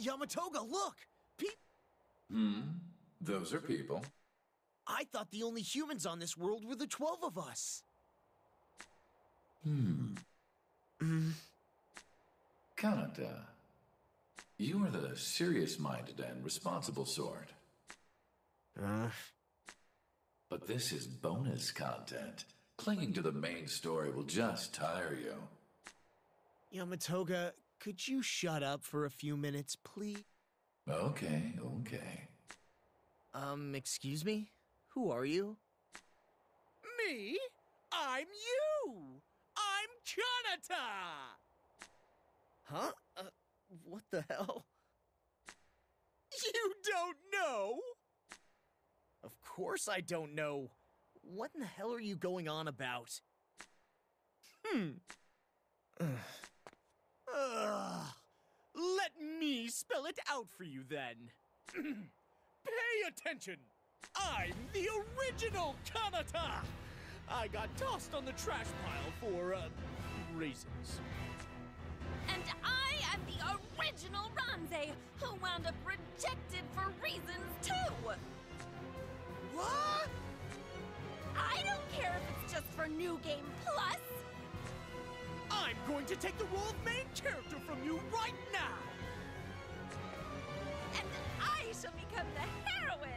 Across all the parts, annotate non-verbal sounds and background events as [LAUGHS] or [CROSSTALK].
Yamatoga, look! Pe- Hmm? Those are people. I thought the only humans on this world were the 12 of us. Hmm. Mm. Kanata. You are the serious-minded and responsible sort. Uh, But this is bonus content. Clinging to the main story will just tire you. Yamatoga, could you shut up for a few minutes, please? Okay, okay. Um, excuse me? Who are you? Me? I'm you! I'm Kanata! Huh? Uh, what the hell? You don't know? Of course I don't know. What in the hell are you going on about? Hmm. Spell it out for you then. [CLEARS THROAT] Pay attention! I'm the original Kanata! I got tossed on the trash pile for, uh, reasons. And I am the original Ronze, who wound up rejected for reasons too! What? I don't care if it's just for New Game Plus! I'm going to take the role of main character from you right now! And I shall become the heroine!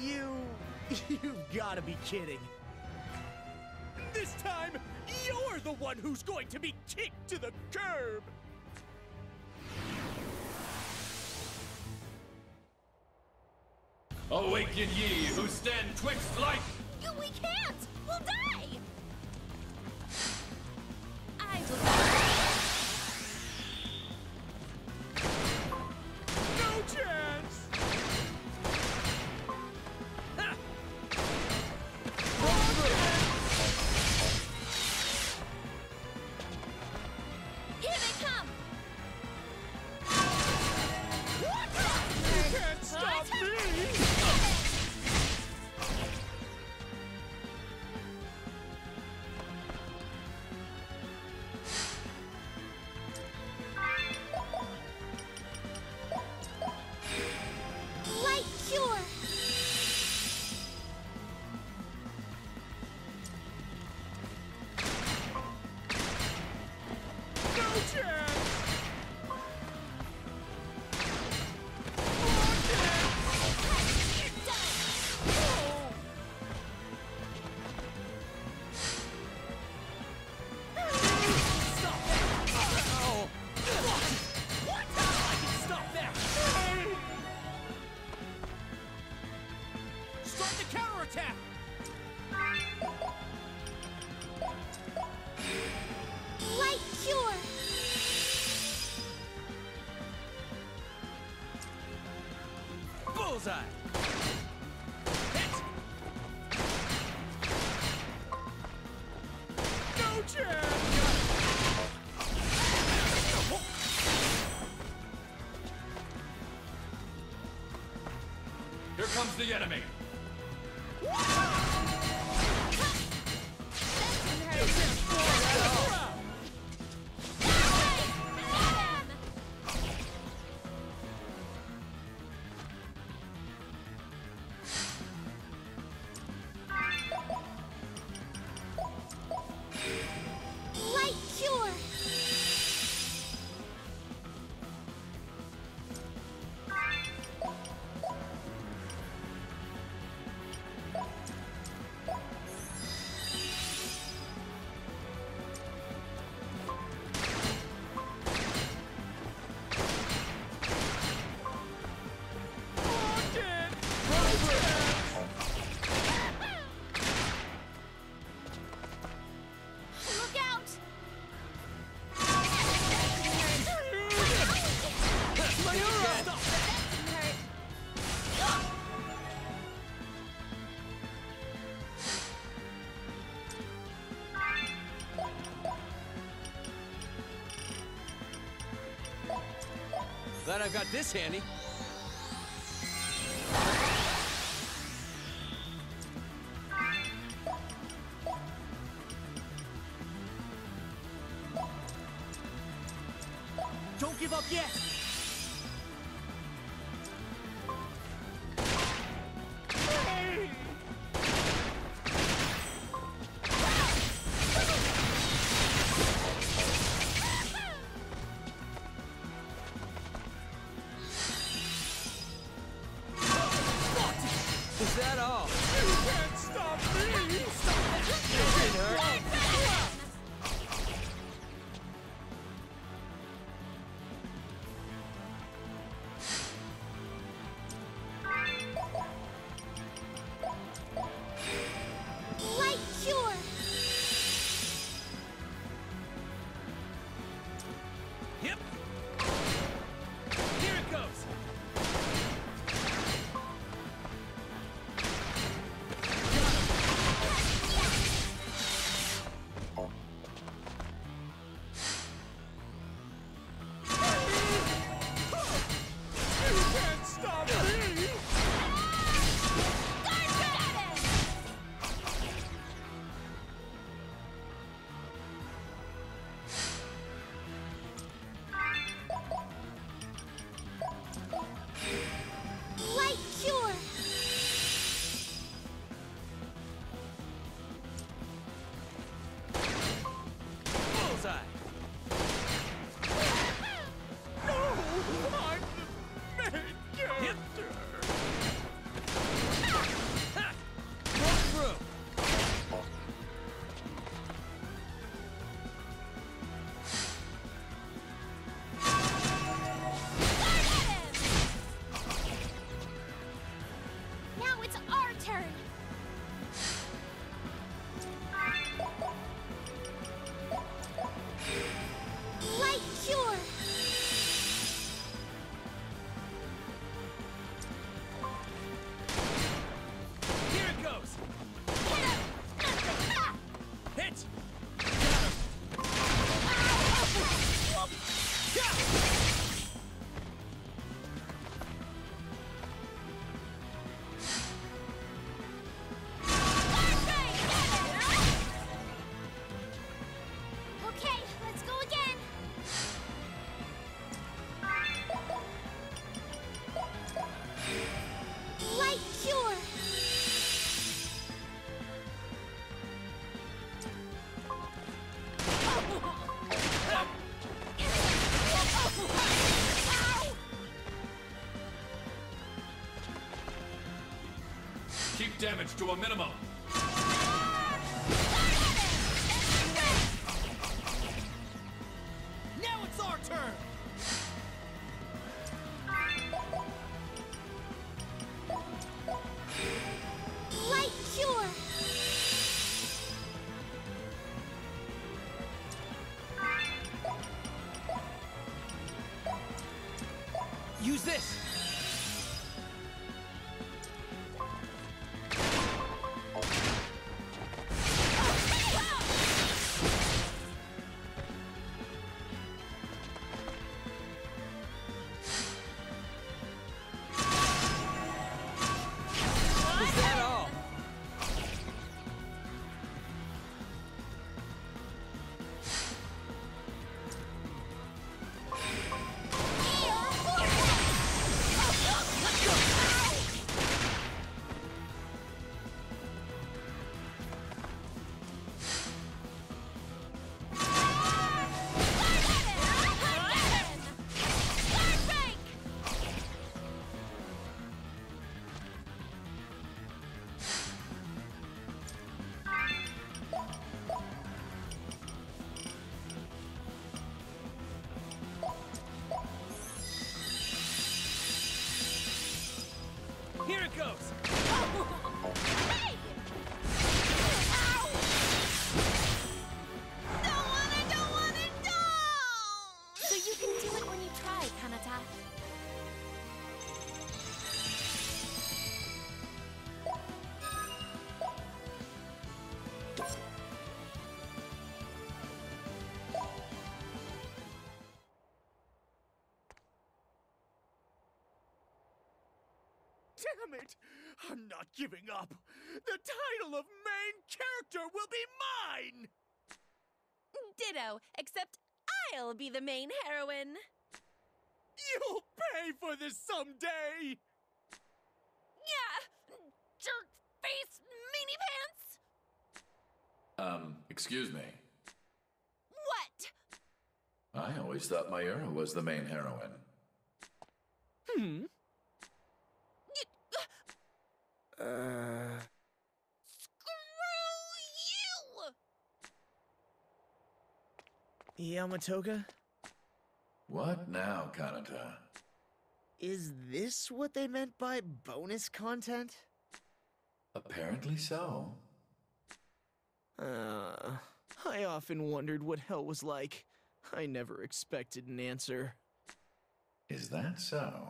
You. [LAUGHS] You've gotta be kidding. This time, you're the one who's going to be kicked to the curb! Awaken ye who stand twixt light! You- We can't! We'll die! Bullseye! Hit! No chance! Here comes the enemy! I've got this handy. Don't give up yet! Keep damage to a minimum. Now it's our turn! Light cure! Use this! Damn it! I'm not giving up! The title of main character will be mine! Ditto, except I'll be the main heroine. You'll pay for this someday! Yeah, jerk face meanie pants. Um, excuse me. What? I always thought Mayura was the main heroine. Hmm? Uh. Screw you! Yamatoga? What now, Kanata? Is this what they meant by bonus content? Apparently so. Uh, I often wondered what hell was like. I never expected an answer. Is that so?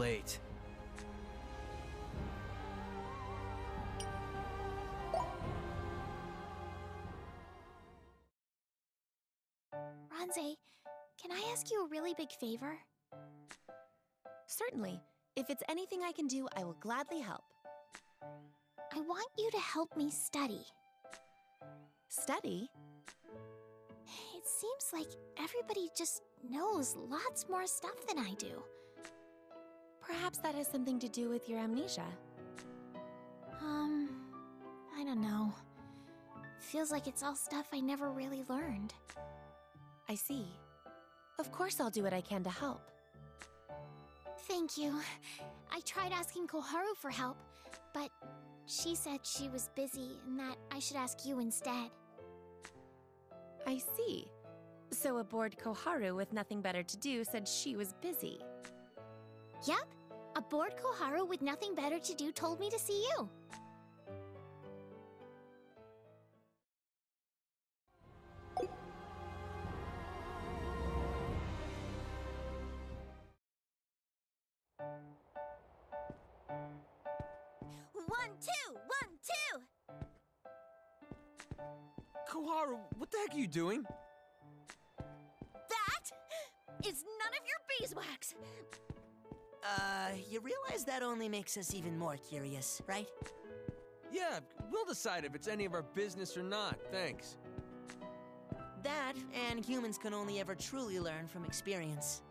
Late. Ronze, can I ask you a really big favor? Certainly. If it's anything I can do, I will gladly help. I want you to help me study. Study? It seems like everybody just knows lots more stuff than I do. Perhaps that has something to do with your amnesia. Um, I don't know. Feels like it's all stuff I never really learned. I see. Of course I'll do what I can to help. Thank you. I tried asking Koharu for help, but she said she was busy and that I should ask you instead. I see. So a bored Koharu with nothing better to do said she was busy. Yep, a bored Koharu with nothing better to do told me to see you. One, two, one, two! Koharu, what the heck are you doing? That is none of your beeswax! Uh, you realize that only makes us even more curious, right? Yeah, we'll decide if it's any of our business or not, thanks. That, and humans can only ever truly learn from experience.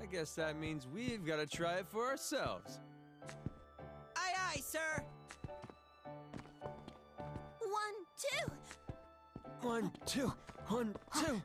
I guess that means we've got to try it for ourselves. Aye, aye, sir! One, two. One, two, one, two.